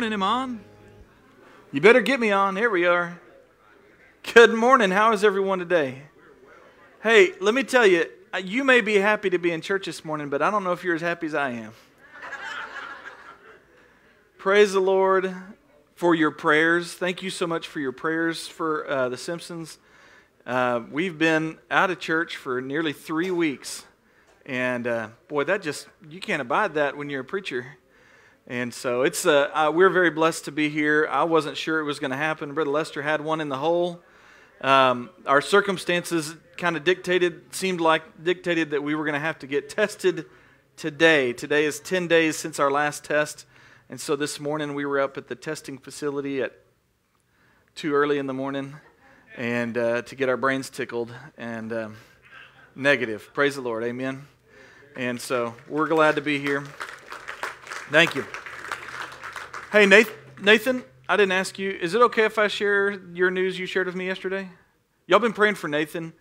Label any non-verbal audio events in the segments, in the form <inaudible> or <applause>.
Morning, am on? You better get me on. Here we are. Good morning. How is everyone today? Hey, let me tell you, uh, you may be happy to be in church this morning, but I don't know if you're as happy as I am. Praise the Lord for your prayers. Thank you so much for your prayers for uh, the Simpsons. Uh, we've been out of church for nearly three weeks. And uh, boy, that just, you can't abide that when you're a preacher. And so it's uh, uh, we're very blessed to be here. I wasn't sure it was going to happen. Brother Lester had one in the hole. Um, our circumstances kind of dictated, seemed like dictated that we were going to have to get tested today. Today is 10 days since our last test. And so this morning we were up at the testing facility at too early in the morning and uh, to get our brains tickled and um, negative. Praise the Lord. Amen. And so we're glad to be here. Thank you. Hey, Nathan, I didn't ask you. Is it okay if I share your news you shared with me yesterday? Y'all been praying for Nathan.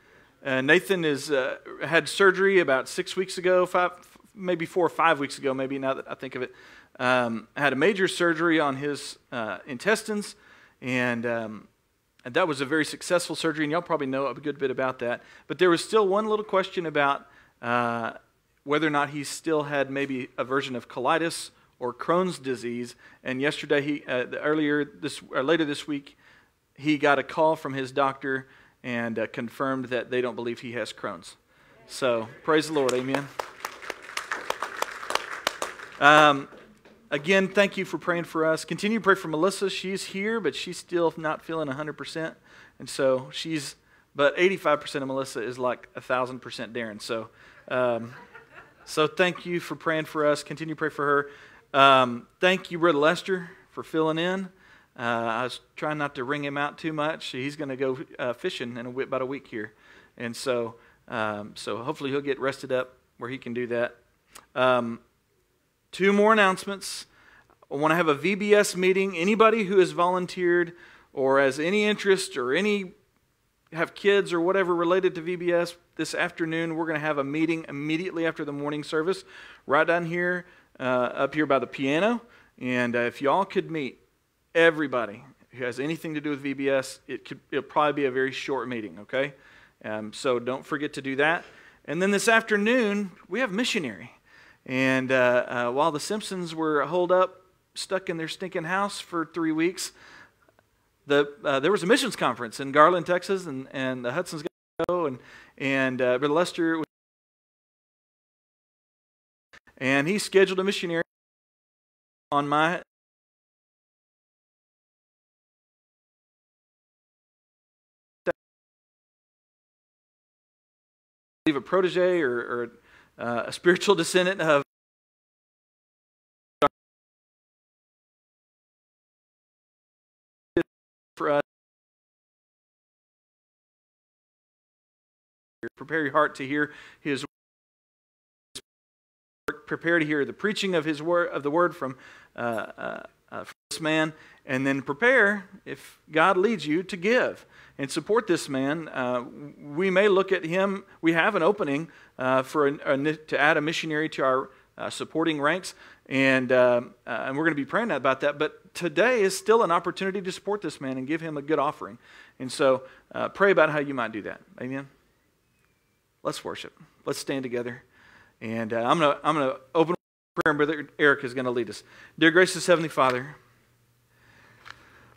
Uh, Nathan is uh, had surgery about six weeks ago, five, maybe four or five weeks ago, maybe now that I think of it. Um, had a major surgery on his uh, intestines, and, um, and that was a very successful surgery, and y'all probably know a good bit about that. But there was still one little question about uh, whether or not he still had maybe a version of colitis or Crohn's disease. And yesterday, he uh, earlier this or later this week, he got a call from his doctor and uh, confirmed that they don't believe he has Crohn's. So praise the Lord, Amen. Um, again, thank you for praying for us. Continue to pray for Melissa. She's here, but she's still not feeling 100%. And so she's, but 85% of Melissa is like 1,000% Darren. So, um, so thank you for praying for us. Continue to pray for her. Um, thank you, Brother Lester, for filling in. Uh, I was trying not to wring him out too much. He's going to go uh, fishing in a, about a week here, and so um, so hopefully he'll get rested up where he can do that. Um, two more announcements. I want to have a VBS meeting. Anybody who has volunteered or has any interest or any have kids or whatever related to VBS this afternoon, we're going to have a meeting immediately after the morning service right down here uh, up here by the piano. And uh, if y'all could meet everybody who has anything to do with VBS, it could, it'll probably be a very short meeting, okay? Um, so don't forget to do that. And then this afternoon, we have missionary. And uh, uh, while the Simpsons were holed up, stuck in their stinking house for three weeks, the, uh, there was a missions conference in Garland, Texas, and, and the Hudson's go, and, and uh, Brother Lester and he scheduled a missionary on my Leave a protege or, or uh, a spiritual <laughs> descendant of for us. Prepare your heart to hear his prepare to hear the preaching of his word of the word from, uh, uh, uh, from this man, and then prepare if God leads you to give and support this man. Uh, we may look at him. We have an opening uh, for a, a, to add a missionary to our uh, supporting ranks, and and we're going to be praying about that. But today is still an opportunity to support this man and give him a good offering. And so pray about how you might do that. Amen. Let's worship. Let's stand together. And uh, I'm going to I'm gonna open prayer, and Brother Eric is going to lead us. Dear gracious Heavenly Father,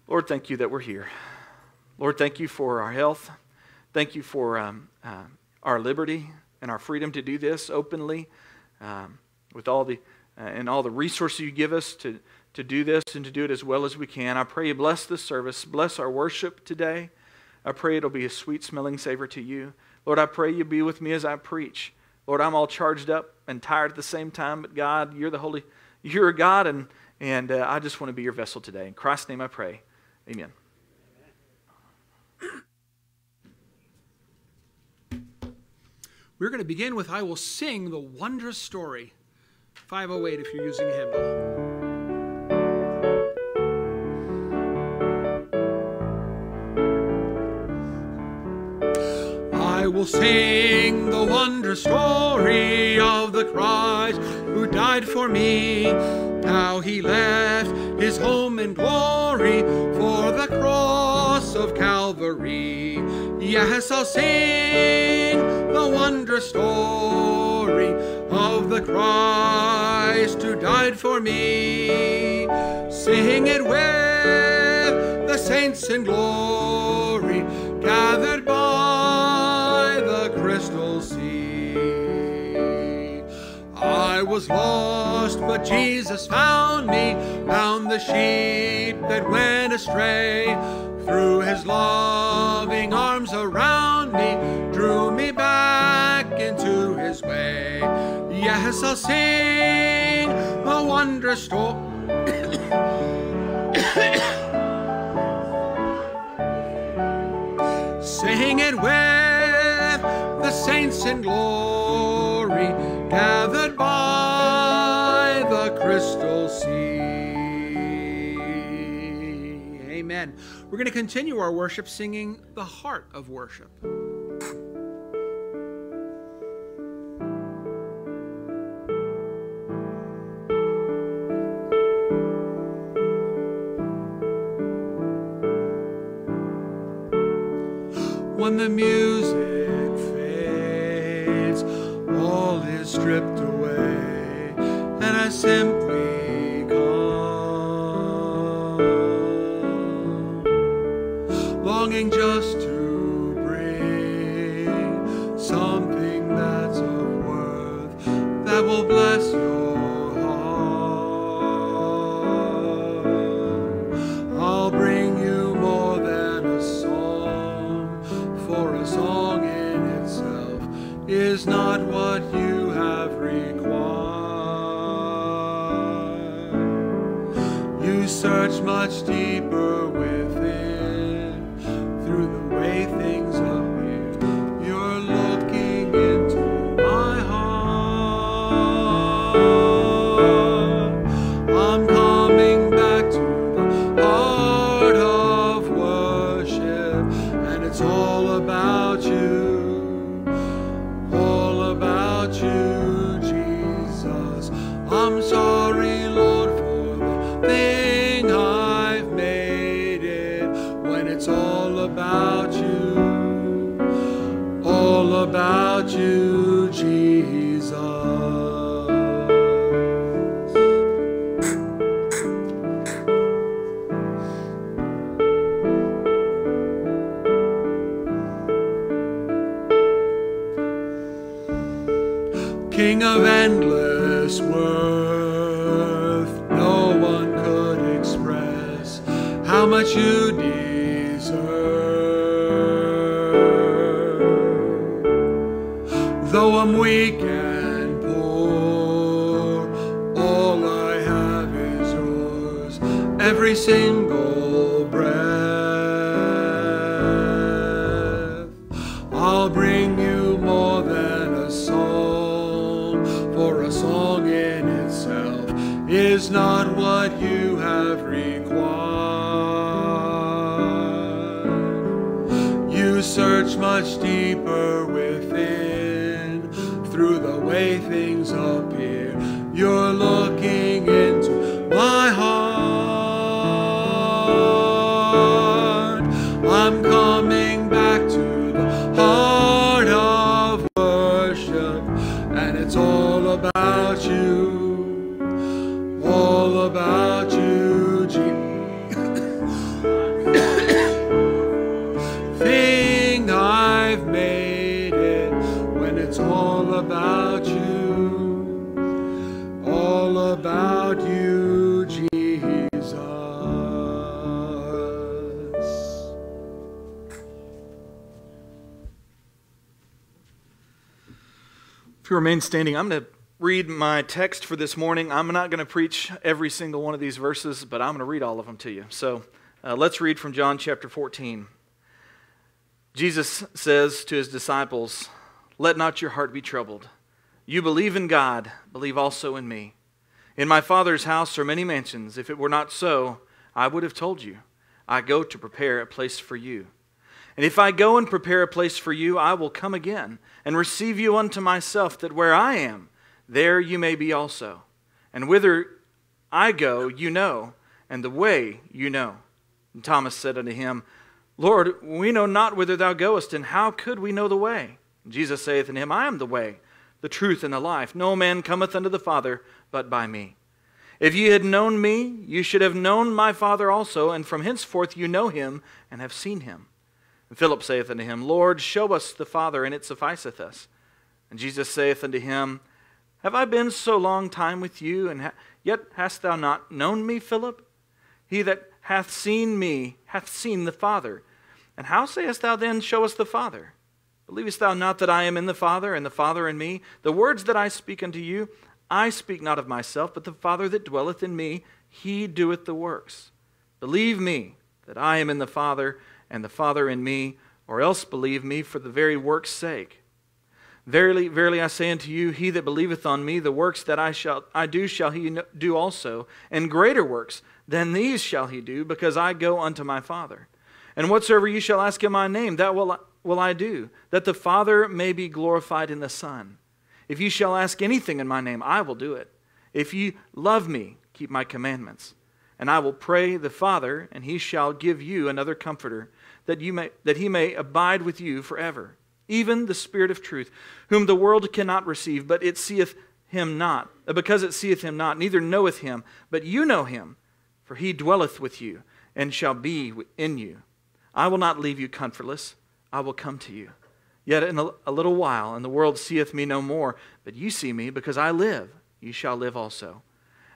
Lord, thank you that we're here. Lord, thank you for our health. Thank you for um, uh, our liberty and our freedom to do this openly um, with all the uh, and all the resources you give us to, to do this and to do it as well as we can. I pray you bless this service, bless our worship today. I pray it'll be a sweet smelling savor to you. Lord, I pray you be with me as I preach. Lord, I'm all charged up and tired at the same time, but God, you're the Holy, you're a God, and, and uh, I just want to be your vessel today. In Christ's name I pray. Amen. We're going to begin with I Will Sing the Wondrous Story. 508 if you're using a hymnal. Will sing the wondrous story of the Christ who died for me. How he left his home in glory for the cross of Calvary. Yes, I'll sing the wondrous story of the Christ who died for me. Sing it with the saints in glory, was lost, but Jesus found me, found the sheep that went astray. Threw his loving arms around me, drew me back into his way. Yes, I'll sing a wondrous story. Sing it with the saints in glory, gathered We're going to continue our worship singing the heart of worship. when the music fades, all is stripped away, and I simply longing just to bring something that's of worth that will bless your heart. I'll bring you more than a song for a song in itself is not what you have required. You search much deeper way things remain standing, I'm going to read my text for this morning. I'm not going to preach every single one of these verses, but I'm going to read all of them to you. So uh, let's read from John chapter 14. Jesus says to his disciples, Let not your heart be troubled. You believe in God, believe also in me. In my Father's house are many mansions. If it were not so, I would have told you. I go to prepare a place for you. And if I go and prepare a place for you, I will come again and receive you unto myself, that where I am, there you may be also. And whither I go, you know, and the way you know. And Thomas said unto him, Lord, we know not whither thou goest, and how could we know the way? And Jesus saith unto him, I am the way, the truth, and the life. No man cometh unto the Father but by me. If ye had known me, you should have known my Father also, and from henceforth you know him and have seen him. And Philip saith unto him, Lord, show us the Father, and it sufficeth us. And Jesus saith unto him, Have I been so long time with you, and ha- yet hast thou not known me, Philip? He that hath seen me hath seen the Father. And how sayest thou then, Show us the Father? Believest thou not that I am in the Father, and the Father in me? The words that I speak unto you, I speak not of myself, but the Father that dwelleth in me, he doeth the works. Believe me that I am in the Father, and the Father in me, or else believe me for the very work's sake. Verily, verily, I say unto you, he that believeth on me, the works that I shall I do shall he do also, and greater works than these shall he do, because I go unto my Father. And whatsoever ye shall ask in my name, that will, will I do, that the Father may be glorified in the Son. If ye shall ask anything in my name, I will do it. If ye love me, keep my commandments. And I will pray the Father, and he shall give you another comforter that, you may, that he may abide with you forever, even the Spirit of truth, whom the world cannot receive, but it seeth him not, uh, because it seeth him not, neither knoweth him, but you know him, for he dwelleth with you, and shall be in you. I will not leave you comfortless, I will come to you. Yet in a, a little while, and the world seeth me no more, but you see me, because I live, you shall live also.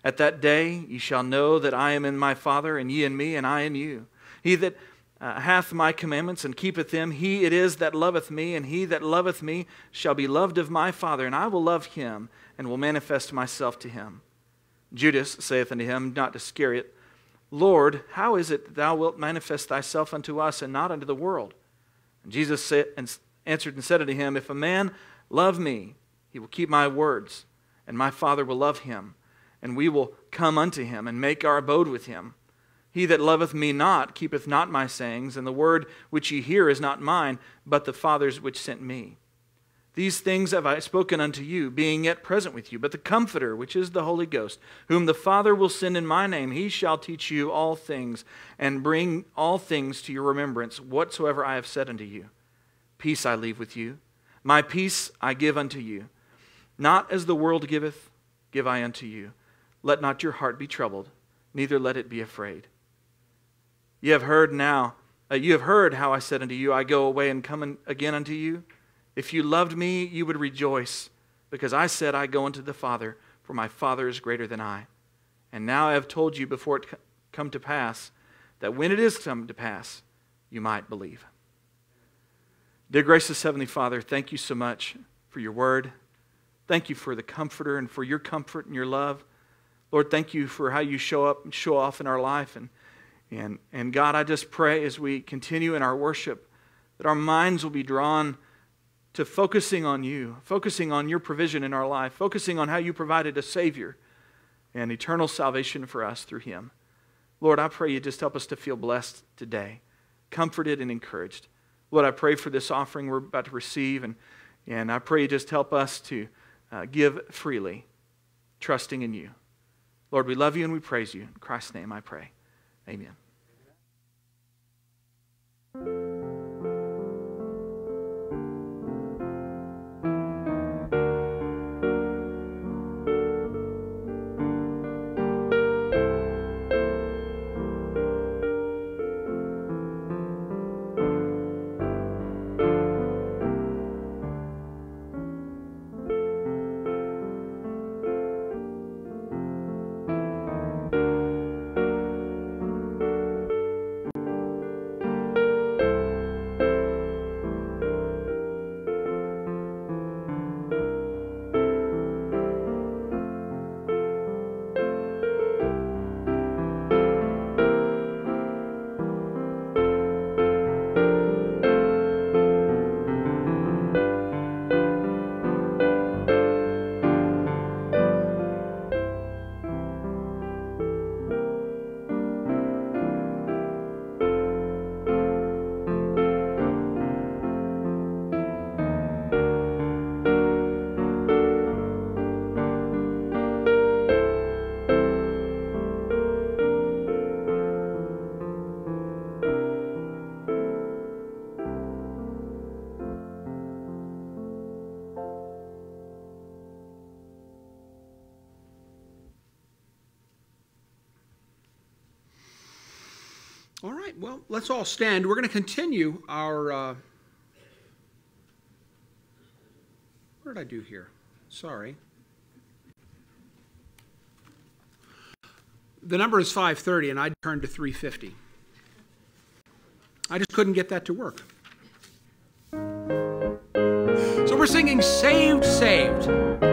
At that day ye shall know that I am in my Father, and ye in me, and I in you. He that uh, hath my commandments and keepeth them, he it is that loveth me, and he that loveth me shall be loved of my Father, and I will love him, and will manifest myself to him. Judas saith unto him, not to Iscariot, Lord, how is it that thou wilt manifest thyself unto us, and not unto the world? And Jesus said, and answered and said unto him, If a man love me, he will keep my words, and my Father will love him, and we will come unto him, and make our abode with him. He that loveth me not keepeth not my sayings, and the word which ye hear is not mine, but the Father's which sent me. These things have I spoken unto you, being yet present with you. But the Comforter, which is the Holy Ghost, whom the Father will send in my name, he shall teach you all things, and bring all things to your remembrance, whatsoever I have said unto you. Peace I leave with you, my peace I give unto you. Not as the world giveth, give I unto you. Let not your heart be troubled, neither let it be afraid. You have heard now, uh, you have heard how I said unto you, I go away and come again unto you. If you loved me, you would rejoice, because I said, I go unto the Father, for my Father is greater than I. And now I have told you before it come to pass, that when it is come to pass, you might believe. Dear gracious Heavenly Father, thank you so much for your word. Thank you for the comforter and for your comfort and your love. Lord, thank you for how you show up and show off in our life and and, and God, I just pray as we continue in our worship that our minds will be drawn to focusing on you, focusing on your provision in our life, focusing on how you provided a Savior and eternal salvation for us through Him. Lord, I pray you just help us to feel blessed today, comforted and encouraged. Lord, I pray for this offering we're about to receive, and, and I pray you just help us to uh, give freely, trusting in you. Lord, we love you and we praise you. In Christ's name I pray. Amen. Let's all stand. We're going to continue our. Uh, what did I do here? Sorry. The number is 530, and I turned to 350. I just couldn't get that to work. So we're singing Saved, Saved.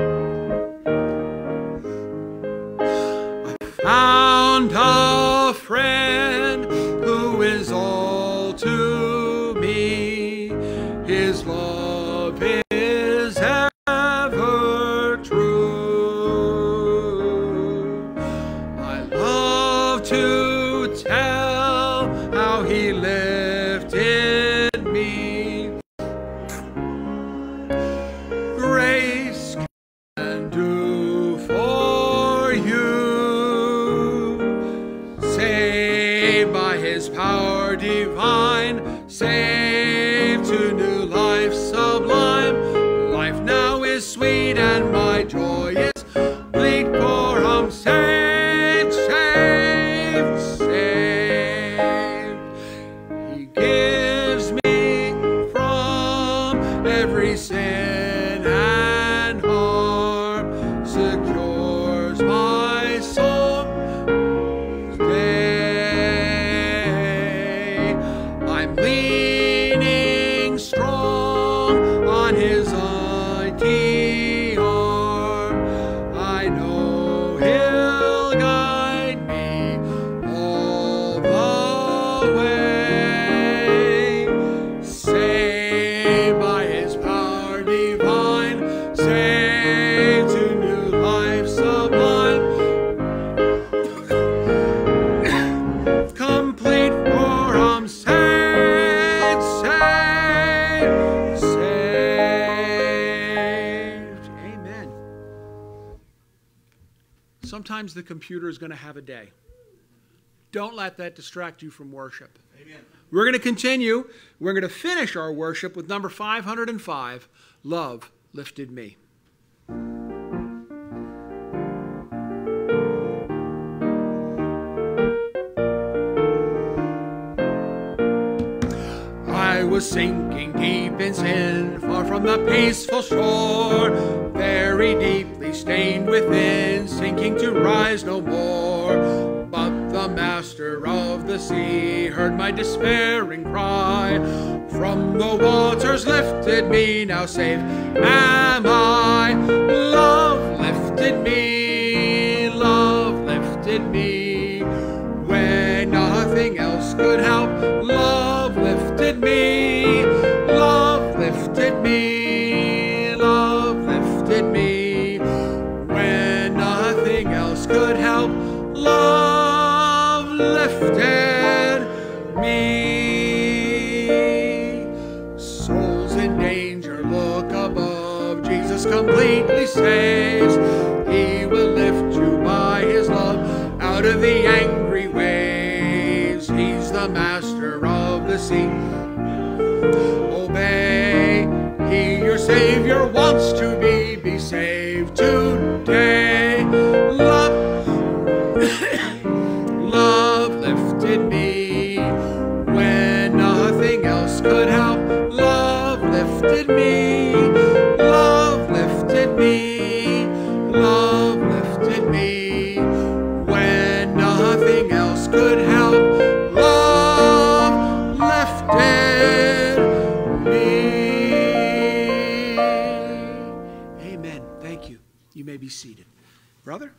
Every Sometimes the computer is going to have a day. Don't let that distract you from worship. Amen. We're going to continue. We're going to finish our worship with number 505 Love Lifted Me. I was sinking deep in sin, far from the peaceful shore, very stained within, sinking to rise no more. But the master of the sea heard my despairing cry. From the waters lifted me, now safe am I. Love lifted me, love lifted me. When nothing else could help, love lifted me, completely saves. He will lift you by his love out of the angry waves. He's the master of the sea. Obey. He, your Savior, wants to be. Brother?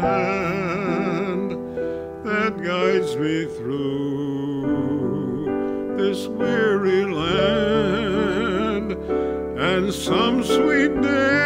Hand that guides me through this weary land. And some sweet day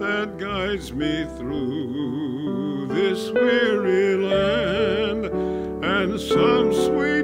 that guides me through this weary land. And some sweet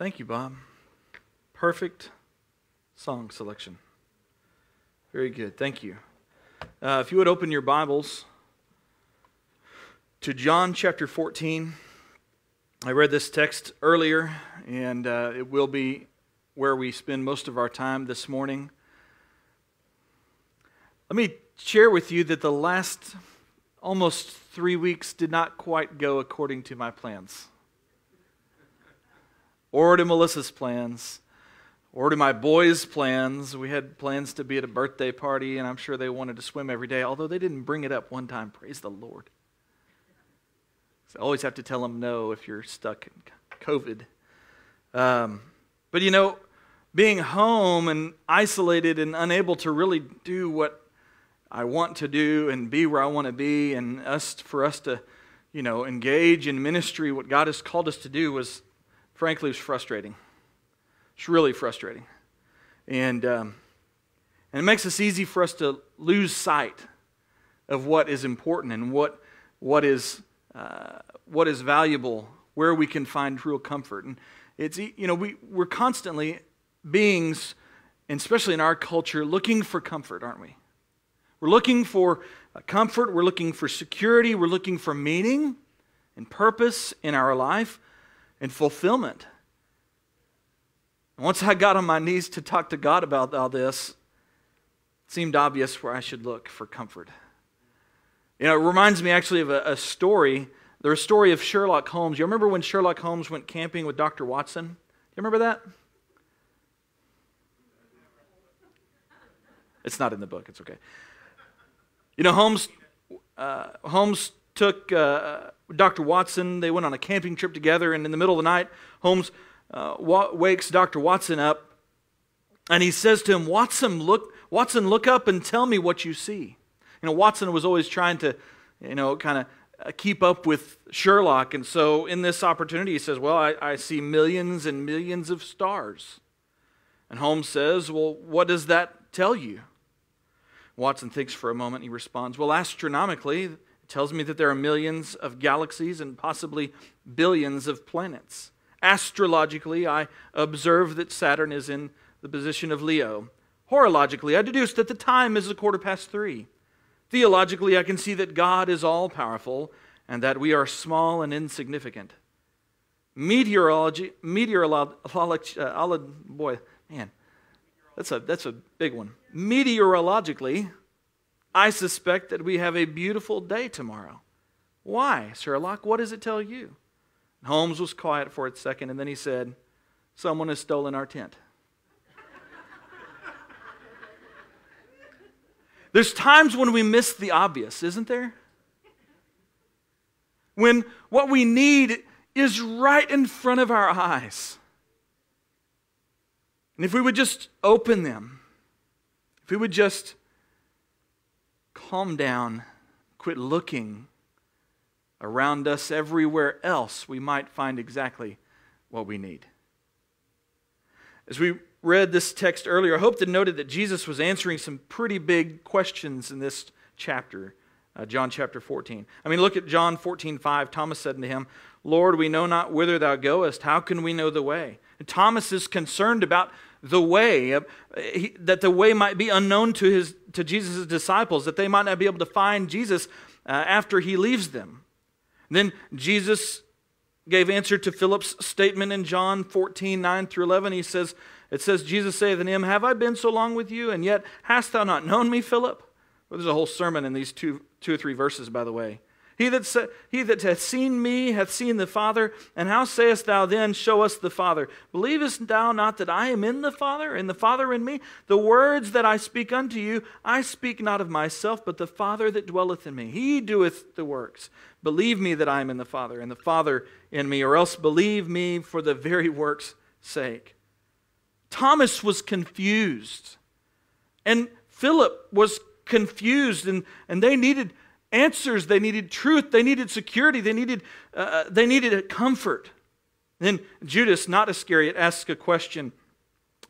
Thank you, Bob. Perfect song selection. Very good. Thank you. Uh, if you would open your Bibles to John chapter 14. I read this text earlier, and uh, it will be where we spend most of our time this morning. Let me share with you that the last almost three weeks did not quite go according to my plans or to Melissa's plans, or to my boys' plans. We had plans to be at a birthday party, and I'm sure they wanted to swim every day, although they didn't bring it up one time. Praise the Lord. So I always have to tell them no if you're stuck in COVID. Um, but you know, being home and isolated and unable to really do what I want to do and be where I want to be, and us for us to, you know, engage in ministry, what God has called us to do was frankly, it was frustrating. It's really frustrating. And, um, and it makes it easy for us to lose sight of what is important and what, what, is, uh, what is valuable, where we can find real comfort. And it's, you know, we, we're constantly beings, and especially in our culture, looking for comfort, aren't we? We're looking for comfort, we're looking for security, we're looking for meaning and purpose in our life and fulfillment. Once I got on my knees to talk to God about all this, it seemed obvious where I should look for comfort. You know, it reminds me actually of a, a story. There's a story of Sherlock Holmes. You remember when Sherlock Holmes went camping with Dr. Watson? You remember that? It's not in the book. It's okay. You know, Holmes, uh, Holmes took uh, Dr. Watson. They went on a camping trip together, and in the middle of the night, Holmes uh, wa- wakes Dr. Watson up, and he says to him, "Watson, look, Watson, look up and tell me what you see." You know, Watson was always trying to, you know, kind of uh, keep up with Sherlock. And so in this opportunity, he says, Well, I, I see millions and millions of stars. And Holmes says, Well, what does that tell you? Watson thinks for a moment. He responds, Well, astronomically, tells me that there are millions of galaxies and possibly billions of planets. Astrologically, I observe that Saturn is in the position of Leo. Horologically, I deduce that the time is a quarter past three. Theologically, I can see that God is all powerful and that we are small and insignificant. Meteorology, meteorology, <laughs> uh, boy, man, that's a, that's a big one. Meteorologically, I suspect that we have a beautiful day tomorrow. Why, Sherlock? What does it tell you? Holmes was quiet for a second, and then he said, Someone has stolen our tent. <laughs> There's times when we miss the obvious, isn't there? When what we need is right in front of our eyes. And if we would just open them, if we would just calm down, quit looking around us everywhere else, we might find exactly what we need. As we read this text earlier, I hope to noted that Jesus was answering some pretty big questions in this chapter, uh, John chapter 14. I mean, look at John 14, 5. Thomas said unto him, Lord, we know not whither thou goest. How can we know the way? And Thomas is concerned about the way, that the way might be unknown to, his, to Jesus' disciples, that they might not be able to find Jesus uh, after he leaves them. Then Jesus gave answer to Philip's statement in John 14, 9 through 11. He says, it says, Jesus saith unto him, Have I been so long with you, and yet hast thou not known me, Philip? Well, there's a whole sermon in these two, two or three verses, by the way. He that, sa- he that hath seen me hath seen the Father. And how sayest thou then, Show us the Father? Believest thou not that I am in the Father, and the Father in me? The words that I speak unto you, I speak not of myself, but the Father that dwelleth in me. He doeth the works. Believe me that I am in the Father, and the Father in me, or else believe me for the very works' sake. Thomas was confused. And Philip was confused, and, and they needed answers. They needed truth. They needed security. They needed, uh, uh they needed comfort. Then Judas, not Iscariot, asks a question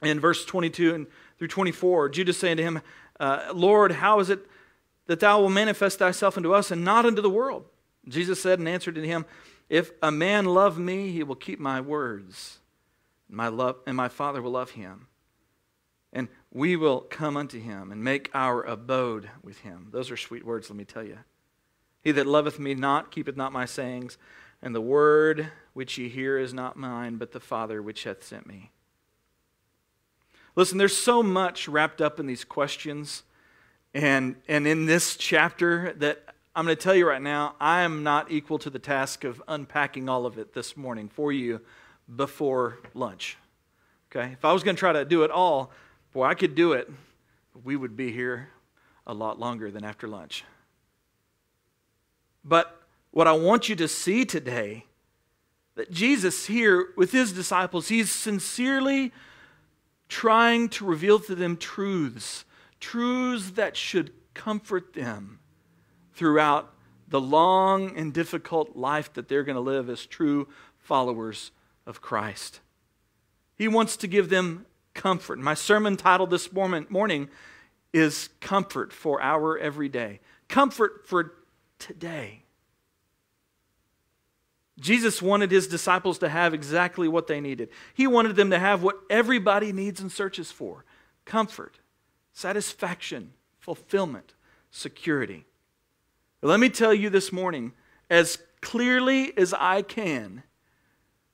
in verse 22 and through 24. Judas saying to him, uh, Lord, how is it that thou will manifest thyself unto us and not unto the world? Jesus said and answered to him, If a man love me, he will keep my words my love, and my Father will love him. And we will come unto him and make our abode with him. Those are sweet words, let me tell you. He that loveth me not keepeth not my sayings, and the word which ye hear is not mine, but the Father which hath sent me. Listen, there's so much wrapped up in these questions and, and in this chapter that I'm going to tell you right now, I am not equal to the task of unpacking all of it this morning for you before lunch. Okay? If I was going to try to do it all, boy, I could do it. We would be here a lot longer than after lunch. But what I want you to see today that Jesus here with his disciples, he's sincerely trying to reveal to them truths, truths that should comfort them throughout the long and difficult life that they're going to live as true followers of Christ. He wants to give them comfort. My sermon title this morning is Comfort for Our Everyday. Comfort for today. Jesus wanted his disciples to have exactly what they needed. He wanted them to have what everybody needs and searches for comfort, satisfaction, fulfillment, security. Let me tell you this morning, as clearly as I can,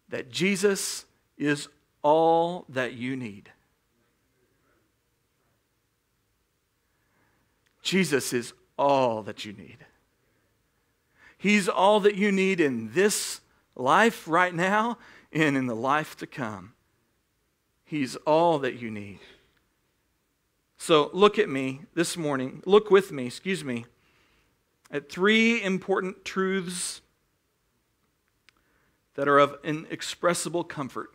that Jesus is all that you need. Jesus is all that you need. He's all that you need in this life right now and in the life to come. He's all that you need. So look at me this morning, look with me, excuse me, at three important truths that are of inexpressible comfort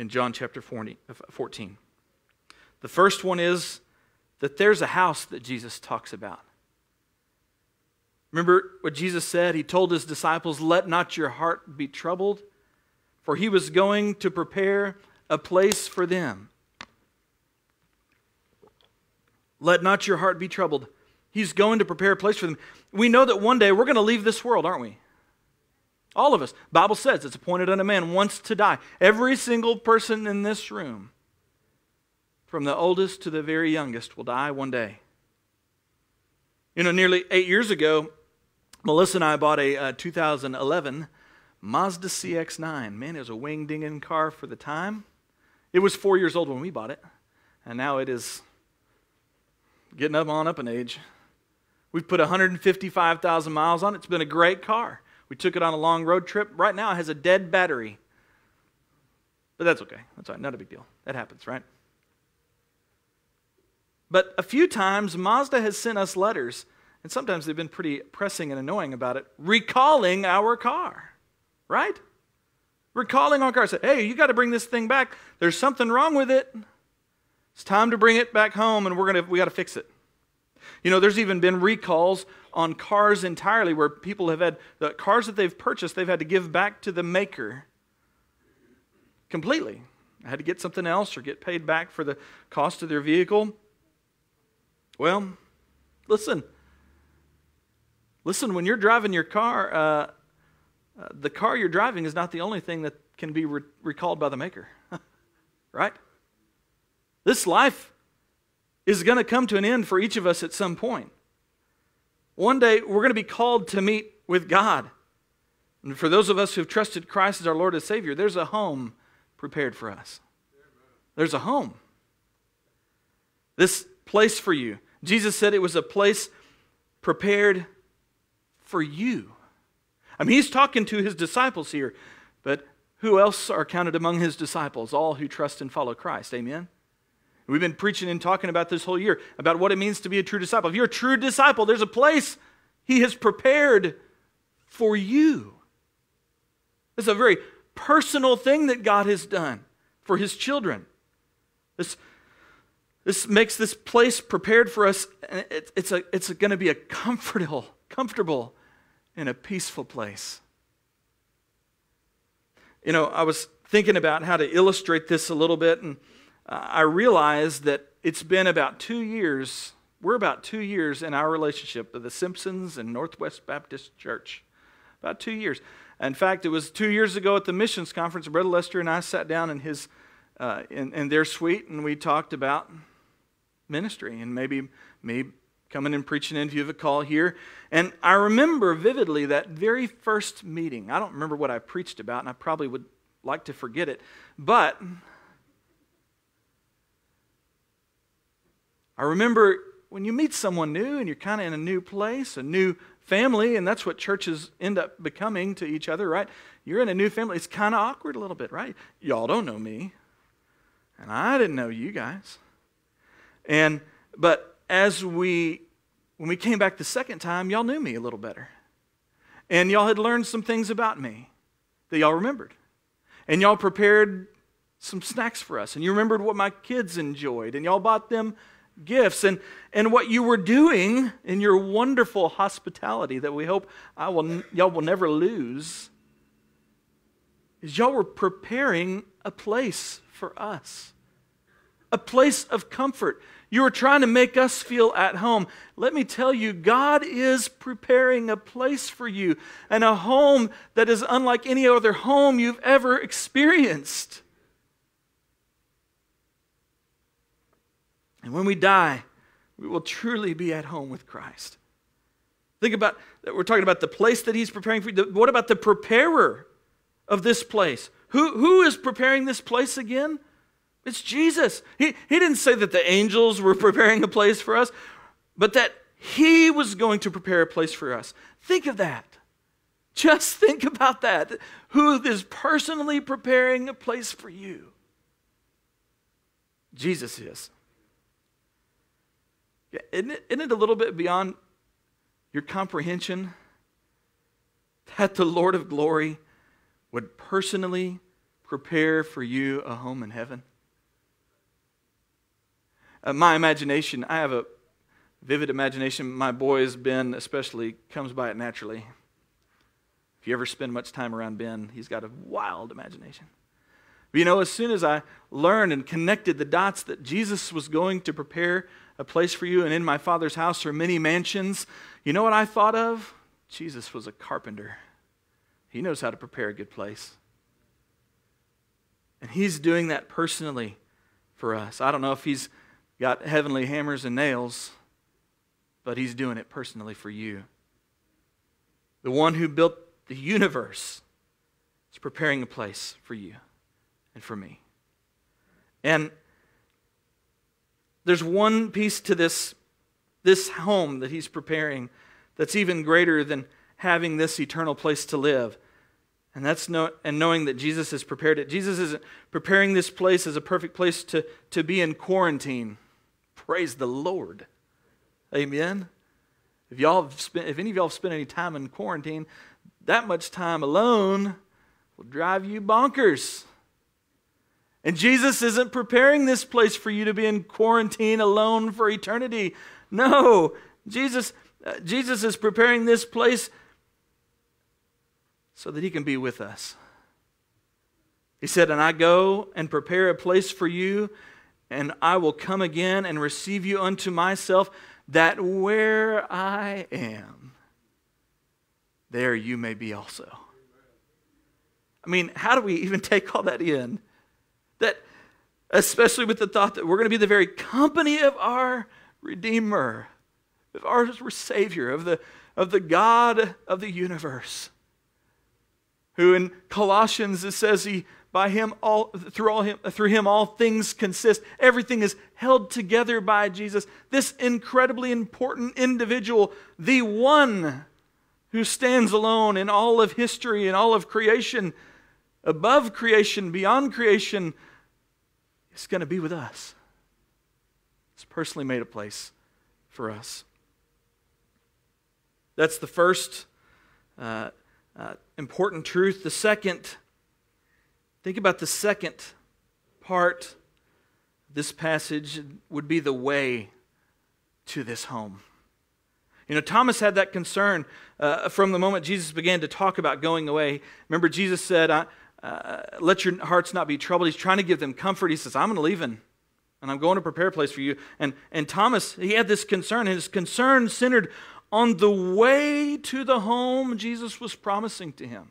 in John chapter 40, uh, 14. The first one is that there's a house that Jesus talks about. Remember what Jesus said? He told his disciples, Let not your heart be troubled, for he was going to prepare a place for them. Let not your heart be troubled. He's going to prepare a place for them. We know that one day we're going to leave this world, aren't we? All of us. Bible says it's appointed unto man once to die. Every single person in this room, from the oldest to the very youngest, will die one day. You know, nearly eight years ago, Melissa and I bought a uh, 2011 Mazda CX9. Man, it was a wing dinging car for the time. It was four years old when we bought it, and now it is getting up on up in age. We've put 155,000 miles on it. It's been a great car. We took it on a long road trip. Right now, it has a dead battery. But that's okay. That's all right. Not a big deal. That happens, right? But a few times, Mazda has sent us letters, and sometimes they've been pretty pressing and annoying about it, recalling our car, right? Recalling our car. Say, hey, you got to bring this thing back. There's something wrong with it. It's time to bring it back home, and we're gonna we got to fix it. You know, there's even been recalls on cars entirely where people have had the cars that they've purchased, they've had to give back to the maker completely. I had to get something else or get paid back for the cost of their vehicle. Well, listen. Listen, when you're driving your car, uh, uh, the car you're driving is not the only thing that can be re- recalled by the maker, <laughs> right? This life is going to come to an end for each of us at some point. One day, we're going to be called to meet with God. And for those of us who've trusted Christ as our Lord and Savior, there's a home prepared for us. There's a home. This place for you. Jesus said it was a place prepared for you. I mean, he's talking to his disciples here, but who else are counted among his disciples? All who trust and follow Christ. Amen? We've been preaching and talking about this whole year about what it means to be a true disciple. If you're a true disciple, there's a place he has prepared for you. It's a very personal thing that God has done for his children. This this makes this place prepared for us. And it's, it's, a, it's going to be a comfortable, comfortable and a peaceful place. You know, I was thinking about how to illustrate this a little bit, and I realized that it's been about two years. We're about two years in our relationship with the Simpsons and Northwest Baptist Church. About two years. In fact, it was two years ago at the missions conference. Brother Lester and I sat down in his uh, in, in their suite, and we talked about ministry and maybe me coming and preaching in view of a call here. And I remember vividly that very first meeting. I don't remember what I preached about, and I probably would like to forget it. But I remember when you meet someone new and you're kind of in a new place, a new family, and that's what churches end up becoming to each other, right? You're in a new family. It's kind of awkward a little bit, right? Y'all don't know me, and I didn't know you guys. And but as we when we came back the second time, y'all knew me a little better. And y'all had learned some things about me that y'all remembered. And y'all prepared some snacks for us. And you remembered what my kids enjoyed. And y'all bought them gifts. And, and what you were doing in your wonderful hospitality that we hope I will, y'all will never lose is y'all were preparing a place for us, a place of comfort. You were trying to make us feel at home. Let me tell you, God is preparing a place for you and a home that is unlike any other home you've ever experienced. And when we die, we will truly be at home with Christ. Think about that we're talking about the place that He's preparing for you. What about the preparer of this place? Who, who is preparing this place again? It's Jesus. He, he didn't say that the angels were <laughs> preparing a place for us, but that He was going to prepare a place for us. Think of that. Just think about that. Who is personally preparing a place for you? Jesus is. Isn't it, isn't it a little bit beyond your comprehension that the Lord of glory would personally prepare for you a home in heaven? uh, my imagination, I have a vivid imagination. My boys, Ben especially, comes by it naturally. If you ever spend much time around Ben, he's got a wild imagination. But you know, as soon as I learned and connected the dots that Jesus was going to prepare a place for you, and in my Father's house are many mansions, you know what I thought of? Jesus was a carpenter. He knows how to prepare a good place. And He's doing that personally for us. I don't know if He's got heavenly hammers and nails, but He's doing it personally for you. The one who built the universe is preparing a place for you and for me. And there's one piece to this, this home that he's preparing that's even greater than having this eternal place to live. And that's no, and knowing that Jesus has prepared it. Jesus is preparing this place as a perfect place to, to be in quarantine. Praise the Lord. Amen. If y'all have spent, if any of y'all have spent any time in quarantine, that much time alone will drive you bonkers. And Jesus isn't preparing this place for you to be in quarantine alone for eternity. No, Jesus, uh, Jesus is preparing this place so that he can be with us. He said, And I go and prepare a place for you, and I will come again and receive you unto myself, that where I am, there you may be also. I mean, how do we even <laughs> take all that in? That, especially with the thought that we're going to be the very company of our Redeemer, of our Savior, of the, of the God of the universe. Who in Colossians it says he by him all through all him through him all things consist everything is held together by jesus this incredibly important individual the one who stands alone in all of history and all of creation above creation beyond creation is going to be with us. It's personally made a place for us. That's the first uh, uh, important truth. The second, think about the second part this passage would be the way to this home. You know, Thomas had that concern uh, from the moment Jesus began to talk about going away. Remember, Jesus said, I, uh, let your hearts not be troubled. He's trying to give them comfort. He says, I'm going to leave and, and I'm going to prepare a place for you. And, and Thomas, he had this concern, his concern centered on the way to the home Jesus was promising to him.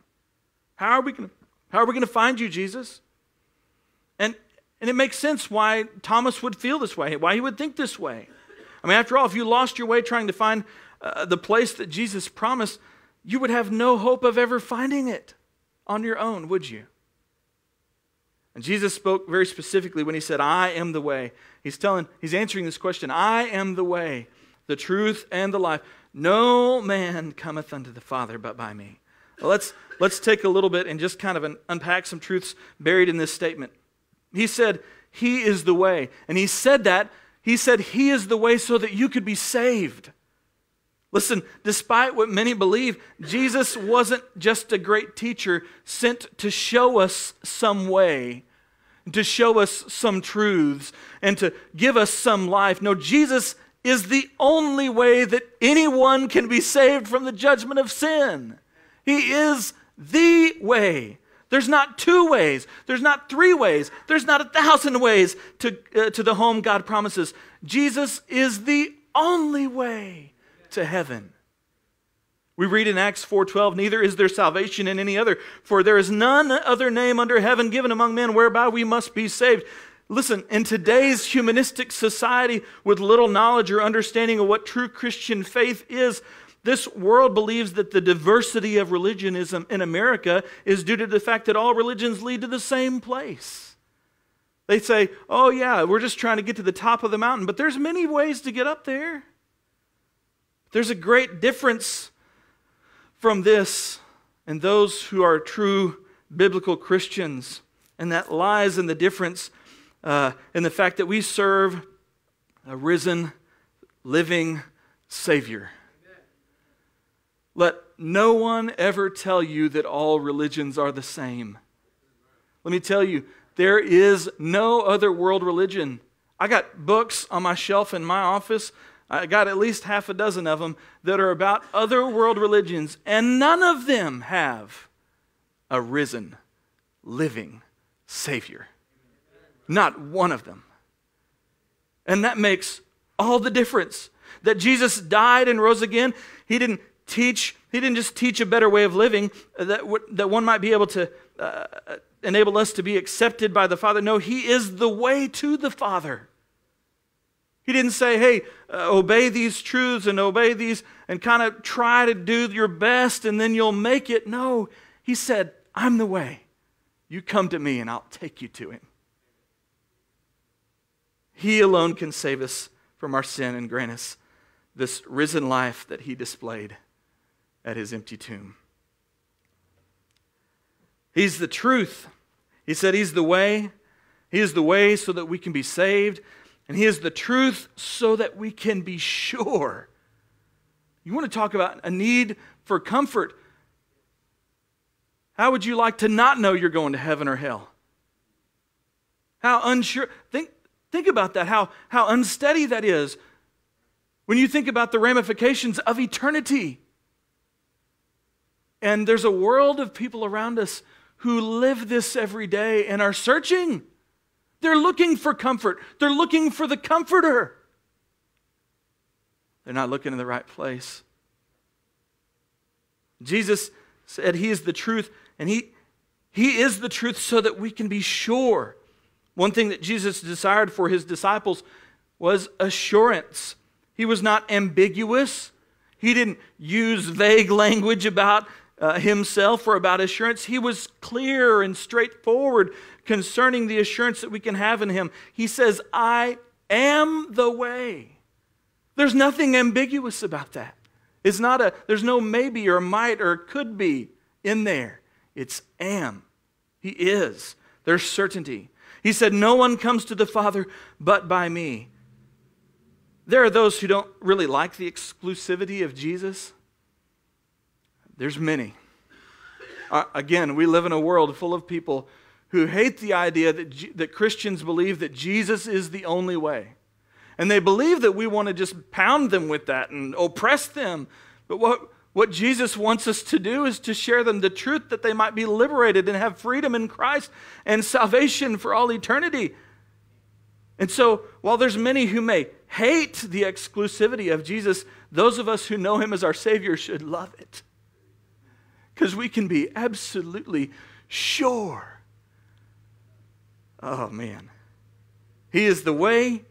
How are we going to, how are we going to find you, Jesus? And, and it makes sense why Thomas would feel this way, why he would think this way. I mean, after all, if you lost your way trying to find uh, the place that Jesus promised, you would have no hope of ever finding it on your own, would you? And Jesus spoke very specifically when he said, I am the way. He's telling, he's answering this question I am the way, the truth, and the life. No man cometh unto the Father but by me. Well, let's, let's take a little bit and just kind of unpack some truths buried in this statement. He said, He is the way. And he said that, he said, He is the way so that you could be saved. Listen, despite what many believe, Jesus wasn't just a great teacher sent to show us some way, to show us some truths, and to give us some life. No, Jesus is the only way that anyone can be saved from the judgment of sin. He is the way. There's not two ways. There's not three ways. There's not a thousand ways to, uh, to the home God promises. Jesus is the only way to heaven. We read in Acts 4:12, neither is there salvation in any other, for there is none other name under heaven given among men whereby we must be saved. Listen, in today's humanistic society with little knowledge or understanding of what true Christian faith is, this world believes that the diversity of religionism in America is due to the fact that all religions lead to the same place. They say, "Oh yeah, we're just trying to get to the top of the mountain, but there's many ways to get up there." There's a great difference from this and those who are true biblical Christians, and that lies in the difference uh, in the fact that we serve a risen, living Savior. Let no one ever tell you that all religions are the same. Let me tell you, there is no other world religion. I got books on my shelf in my office I got at least half a dozen of them that are about other world religions, and none of them have a risen, living Savior. Not one of them. And that makes all the difference. That Jesus died and rose again, He didn't teach, He didn't just teach a better way of living that, that one might be able to uh, enable us to be accepted by the Father. No, He is the way to the Father. He didn't say, hey, uh, obey these truths and obey these and kind of try to do your best and then you'll make it. No, he said, I'm the way. You come to me and I'll take you to him. He alone can save us from our sin and grant us this risen life that he displayed at his empty tomb. He's the truth. He said he's the way. He is the way so that we can be saved. And He is the truth so that we can be sure. You want to talk about a need for comfort? How would you like to not know you're going to heaven or hell? How unsure. Think, think about that, how, how unsteady that is when you think about the ramifications of eternity. And there's a world of people around us who live this every day and are searching. They're looking for comfort. They're looking for the comforter. They're not looking in the right place. Jesus said he is the truth, and he, he is the truth so that we can be sure. One thing that Jesus desired for his disciples was assurance. He was not ambiguous. He didn't use vague language about uh, himself or about assurance. He was clear and straightforward concerning the assurance that we can have in him. He says, I am the way. There's nothing ambiguous about that. It's not a, there's no maybe or might or could be in there. It's am. He is. There's certainty. He said, No one comes to the Father but by me. There are those who don't really like the exclusivity of Jesus. There's many. Uh, again, we live in a world full of people who hate the idea that, that Christians believe that Jesus is the only way. And they believe that we want to just pound them with that and oppress them. But what, what Jesus wants us to do is to share them the truth that they might be liberated and have freedom in Christ and salvation for all eternity. And so, while there's many who may hate the exclusivity of Jesus, those of us who know him as our Savior should love it because we can be absolutely sure. Oh, man. He is the way,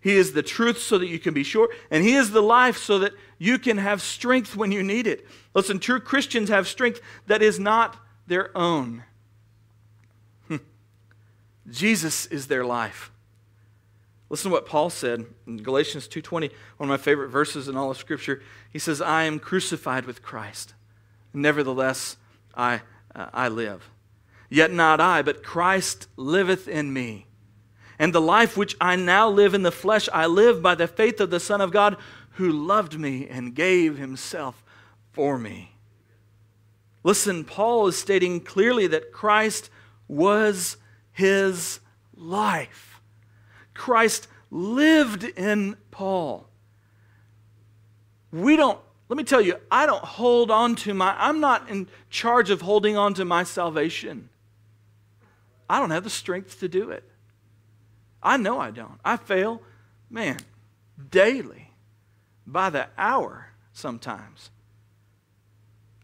He is the truth so that you can be sure, and He is the life so that you can have strength when you need it. Listen, true Christians have strength that is not their own. Jesus is their life. Listen to what Paul said in Galatians 2:20, one of my favorite verses in all of scripture. He says, "I am crucified with Christ. Nevertheless, I, uh, I live. Yet not I, but Christ liveth in me. And the life which I now live in the flesh, I live by the faith of the Son of God who loved me and gave himself for me. Listen, Paul is stating clearly that Christ was his life. Christ lived in Paul. We don't let me tell you, I don't hold on to my, I'm not in charge of holding on to my salvation. I don't have the strength to do it. I know I don't. I fail, man, daily, by the hour sometimes.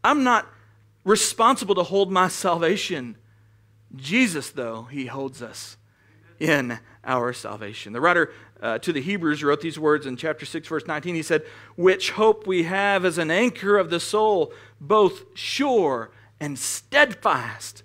I'm not responsible to hold my salvation. Jesus, though, he holds us in our salvation. The writer uh, to the Hebrews wrote these words in chapter 6, verse 19. He said, Which hope we have as an anchor of the soul, both sure and steadfast,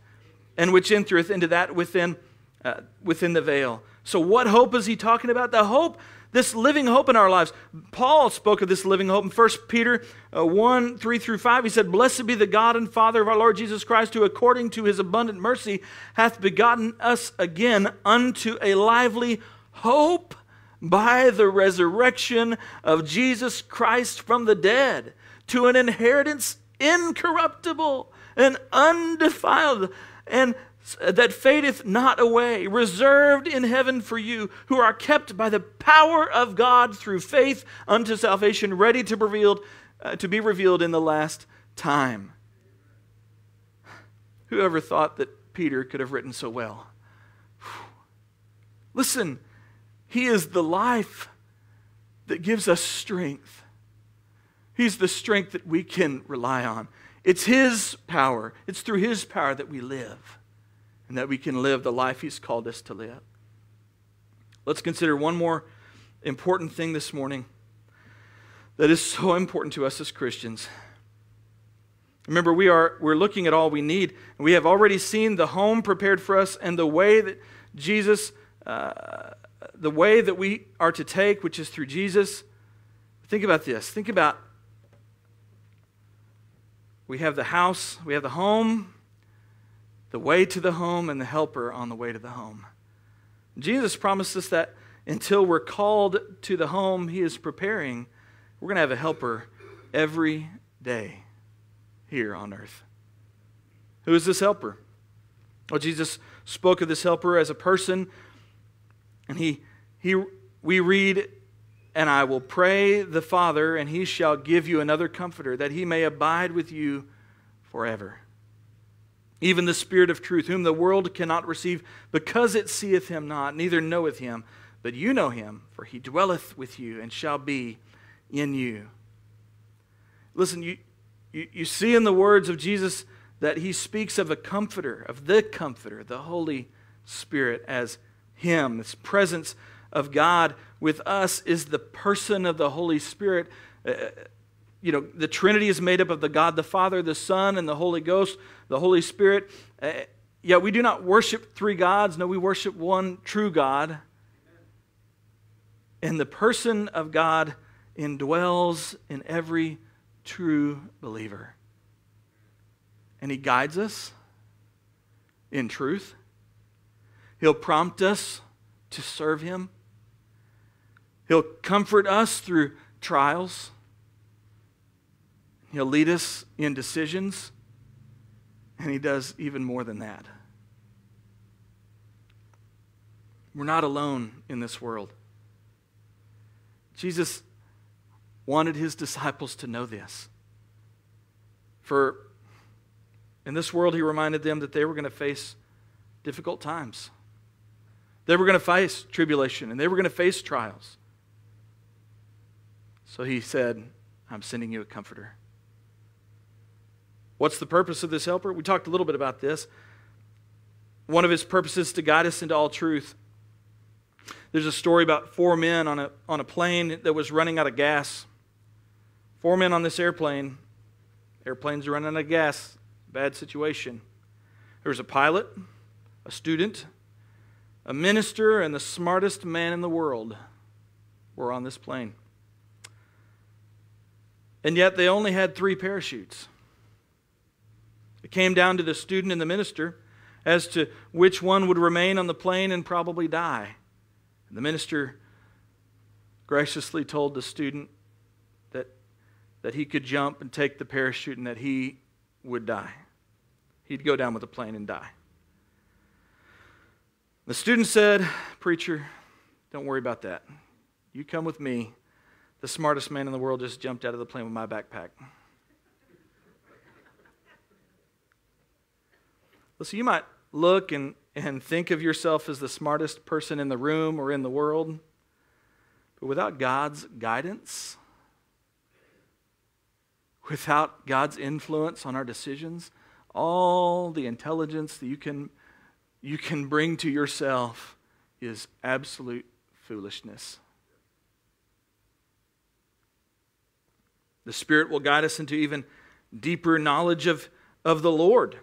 and which entereth into that within, uh, within the veil. So, what hope is he talking about? The hope, this living hope in our lives. Paul spoke of this living hope in 1 Peter uh, 1 3 through 5. He said, Blessed be the God and Father of our Lord Jesus Christ, who according to his abundant mercy hath begotten us again unto a lively hope by the resurrection of Jesus Christ from the dead to an inheritance incorruptible and undefiled and that fadeth not away, reserved in heaven for you, who are kept by the power of God through faith unto salvation, ready to, revealed, uh, to be revealed in the last time. Whoever thought that Peter could have written so well? Listen, he is the life that gives us strength. He's the strength that we can rely on. It's His power, it's through His power that we live and that we can live the life He's called us to live. Let's consider one more important thing this morning that is so important to us as Christians. Remember, we are we're looking at all we need. We have already seen the home prepared for us and the way that Jesus, uh, the way that we are to take, which is through Jesus. Think about this. Think about we have the house, we have the home, the way to the home, and the helper on the way to the home. Jesus promised us that until we're called to the home he is preparing, we're going to have a helper every day here on earth. Who is this helper? Well, Jesus spoke of this helper as a person, and he, he, we read, And I will pray the Father, and he shall give you another comforter, that he may abide with you forever even the Spirit of truth, whom the world cannot receive, because it seeth him not, neither knoweth him. But you know him, for he dwelleth with you and shall be in you. Listen, you, you, you see in the words of Jesus that he speaks of a comforter, of the comforter, the Holy Spirit, as him. This presence of God with us is the person of the Holy Spirit. Uh, you know, the Trinity is made up of the God the Father, the Son, and the Holy Ghost, the Holy Spirit. Uh, yet we do not worship three gods. No, we worship one true God. And the person of God indwells in every true believer. And He guides us in truth. He'll prompt us to serve Him. He'll comfort us through trials. He'll lead us in decisions, and He does even more than that. We're not alone in this world. Jesus wanted His disciples to know this. For in this world, He reminded them that they were going to face difficult times. They were going to face tribulation and they were going to face trials. So He said, I'm sending you a comforter. What's the purpose of this helper? We talked a little bit about this. One of his purposes is to guide us into all truth. There's a story about four men on a, on a plane that was running out of gas. Four men on this airplane. Airplanes running out of gas. Bad situation. There was a pilot, a student, a minister, and the smartest man in the world were on this plane. And yet they only had three parachutes. It came down to the student and the minister as to which one would remain on the plane and probably die. And the minister graciously told the student that, that he could jump and take the parachute and that he would die. He'd go down with the plane and die. The student said, Preacher, don't worry about that. You come with me. The smartest man in the world just jumped out of the plane with my backpack. So you might look and, and think of yourself as the smartest person in the room or in the world, but without God's guidance, without God's influence on our decisions, all the intelligence that you can, you can bring to yourself is absolute foolishness. The Spirit will guide us into even deeper knowledge of, of the Lord.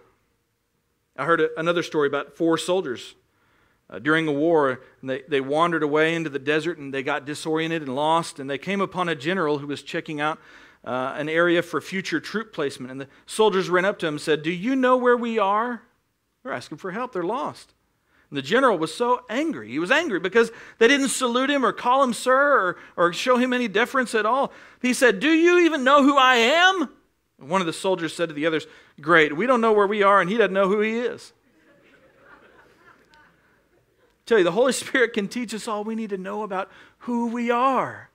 I heard another story about four soldiers uh, during a war. And they, they wandered away into the desert and they got disoriented and lost. And they came upon a general who was checking out uh, an area for future troop placement. And the soldiers ran up to him and said, Do you know where we are? They're asking for help. They're lost. The general was so angry. He was angry because they didn't salute him or call him sir or, or show him any deference at all. He said, Do you even know who I am? And one of the soldiers said to the others, Great, we don't know where we are, and he doesn't know who he is. tell you, the Holy Spirit can teach us all we need to know about who we are,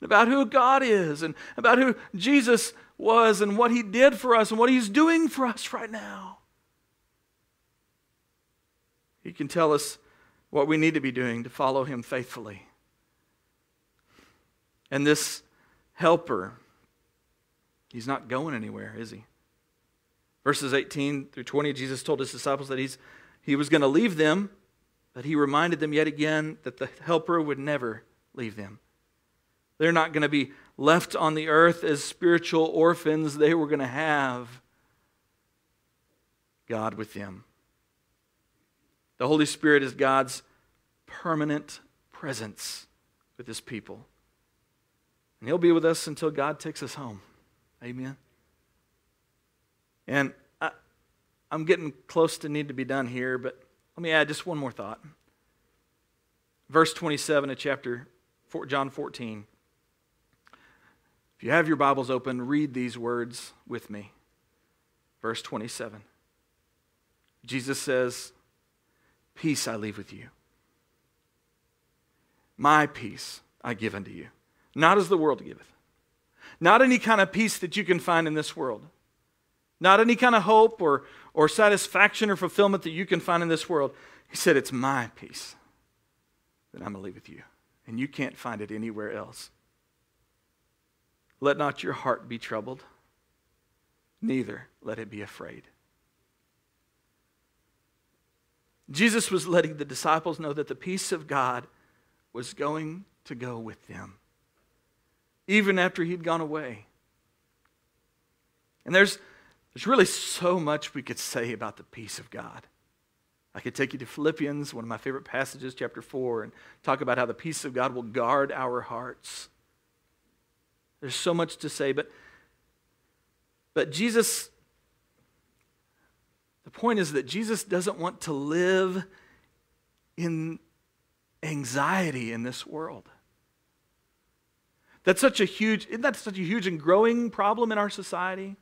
about who God is, and about who Jesus was, and what He did for us, and what He's doing for us right now. He can tell us what we need to be doing to follow Him faithfully. And this helper, he's not going anywhere, is he? Verses 18 through 20, Jesus told his disciples that he's, he was going to leave them, but he reminded them yet again that the helper would never leave them. They're not going to be left on the earth as spiritual orphans. They were going to have God with them. The Holy Spirit is God's permanent presence with his people. And he'll be with us until God takes us home. Amen. And I, am getting close to need to be done here, but let me add just one more thought. Verse 27 of chapter 4, John 14. If you have your Bibles open, read these words with me. Verse 27. Jesus says, Peace I leave with you. My peace I give unto you not as the world giveth. Not any kind of peace that you can find in this world. Not any kind of hope or, or satisfaction or fulfillment that you can find in this world. He said, It's my peace that I'm going to leave with you. And you can't find it anywhere else. Let not your heart be troubled, neither let it be afraid. Jesus was letting the disciples know that the peace of God was going to go with them even after he'd gone away. And there's, there's really so much we could say about the peace of God. I could take you to Philippians, one of my favorite passages, chapter 4, and talk about how the peace of God will guard our hearts. There's so much to say, but, but Jesus, the point is that Jesus doesn't want to live in anxiety in this world. That's such a huge, isn't that such a huge and growing problem in our society?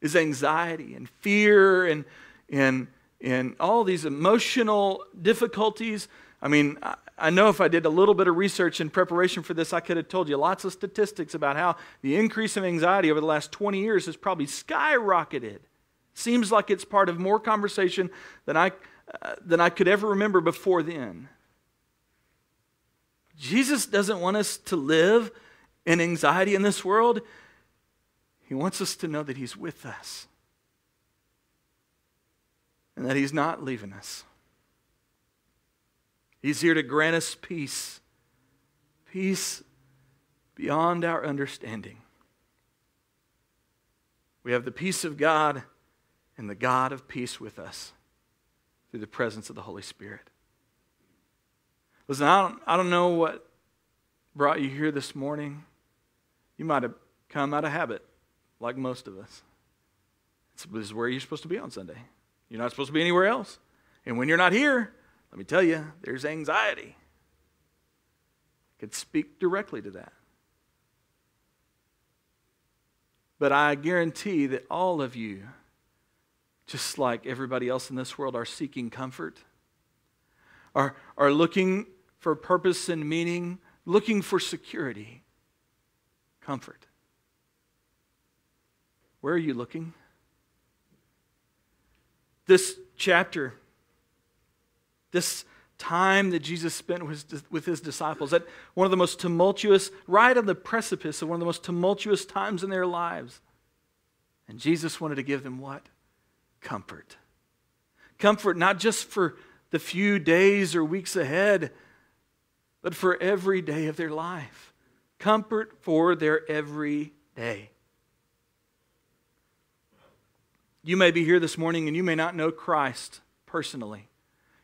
Is anxiety and fear and, and, and all these emotional difficulties. I mean, I, I know if I did a little bit of research in preparation for this, I could have told you lots of statistics about how the increase of anxiety over the last 20 years has probably skyrocketed. Seems like it's part of more conversation than I, uh, than I could ever remember before then. Jesus doesn't want us to live in anxiety in this world. He wants us to know that He's with us and that He's not leaving us. He's here to grant us peace, peace beyond our understanding. We have the peace of God and the God of peace with us through the presence of the Holy Spirit. Listen, I don't, I don't know what brought you here this morning. You might have come out of habit, like most of us. This is where you're supposed to be on Sunday. You're not supposed to be anywhere else. And when you're not here, let me tell you, there's anxiety. I could speak directly to that. But I guarantee that all of you, just like everybody else in this world, are seeking comfort, are, are looking for purpose and meaning, looking for security, comfort. Where are you looking? This chapter, this time that Jesus spent with his disciples, at one of the most tumultuous, right on the precipice of one of the most tumultuous times in their lives. And Jesus wanted to give them what? Comfort. Comfort not just for the few days or weeks ahead, but for every day of their life. Comfort for their every day. You may be here this morning and you may not know Christ personally.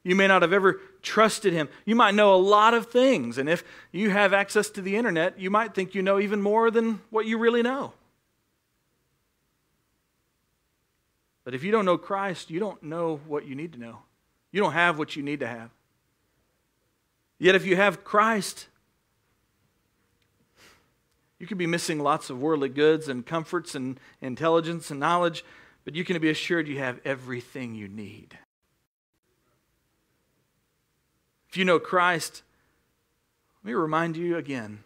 You may not have ever trusted him. You might know a lot of things. And if you have access to the internet, you might think you know even more than what you really know. But if you don't know Christ, you don't know what you need to know. You don't have what you need to have. Yet, if you have Christ, you could be missing lots of worldly goods and comforts and intelligence and knowledge, but you can be assured you have everything you need. If you know Christ, let me remind you again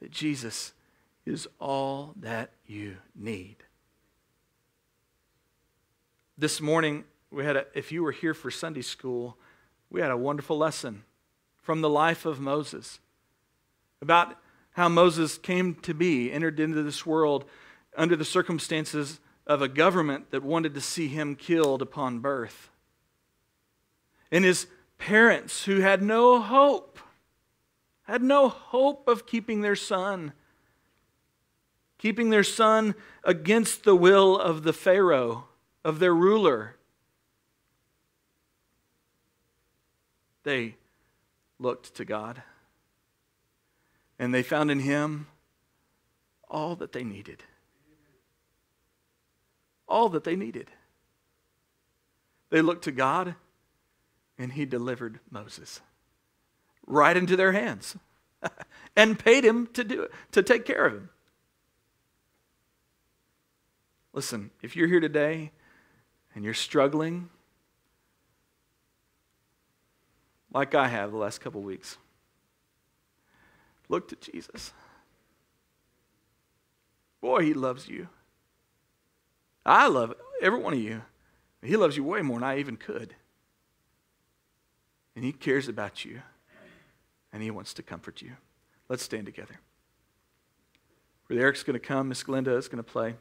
that Jesus is all that you need. This morning, we had a, if you were here for Sunday school, we had a wonderful lesson from the life of Moses about how Moses came to be, entered into this world under the circumstances of a government that wanted to see him killed upon birth. And his parents, who had no hope, had no hope of keeping their son, keeping their son against the will of the Pharaoh, of their ruler. They looked to God. And they found in him all that they needed. All that they needed. They looked to God, and he delivered Moses right into their hands <laughs> and paid him to do it, to take care of him. Listen, if you're here today and you're struggling, like I have the last couple weeks, look to Jesus. Boy, he loves you. I love every one of you. He loves you way more than I even could. And he cares about you. And he wants to comfort you. Let's stand together. Eric's going to come. Miss Glenda is going to play.